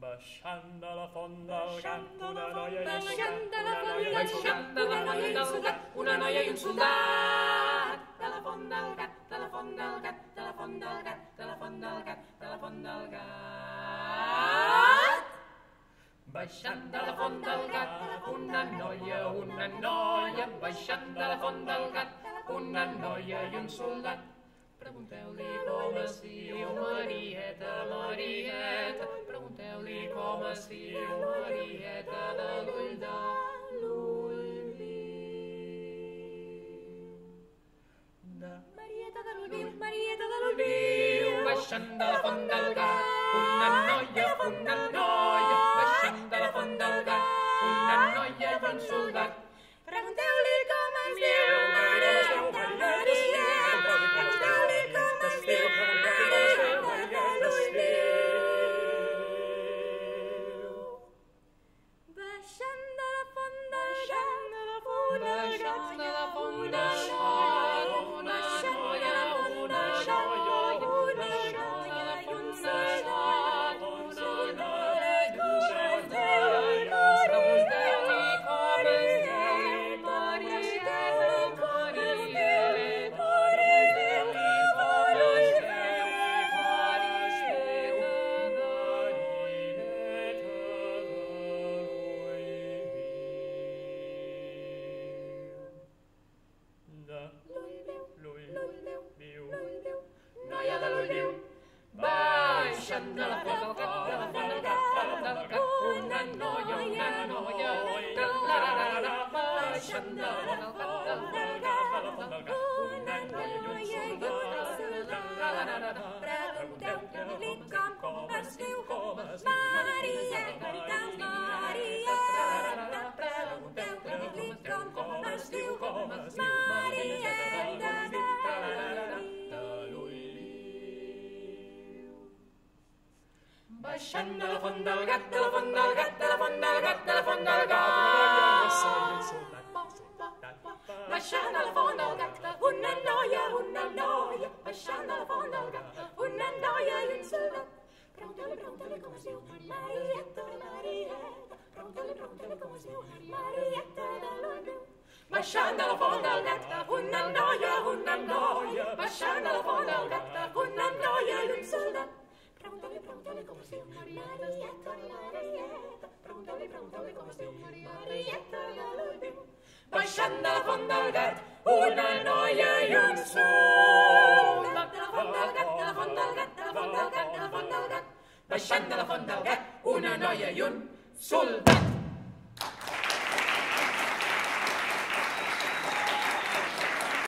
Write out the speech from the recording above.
Baixant de la font del gat, una noia i un Baixant soldat, de la una font noia i un del una noia i un soldat, una noia i un soldat. De la font del gat, de la font del gat, de la font del gat, de la font del gat, de la font del gat. Baixant de la font del gat, una noia, una noia, baixant de la font del gat, una noia i un soldat. Pregunteu-li com es diu Marieta, Marieta, com es diu Marieta de l'ull de l'ull viu. De Marieta de l'Ulviu, Marieta de viu, baixant de la font del Baixant de la font del gat, del gat, font del una gat, baixant Baixant de la font del gat, de la font del gat, de la font del gat, de la font del gat. Baixant de la font del gat, una noia, una noia, baixant de la font del gat, una noia i un soldat. Pregunteu-li, pregunteu-li com es diu Marieta, Marieta. Pregunteu-li, pregunteu-li com es diu Marieta de l'Olviu. Baixant de la font del gat, una noia, una noia, baixant de la Marieta, Marieta. Pregunteu-li, pregunteu-li com es diu Marieta de l'Olviu. Baixant de la font del gat, una noia i un soldat. De la font del gat, de la font del gat, de la font del gat, de la font del gat. Baixant de la font del gat, una noia i un soldat.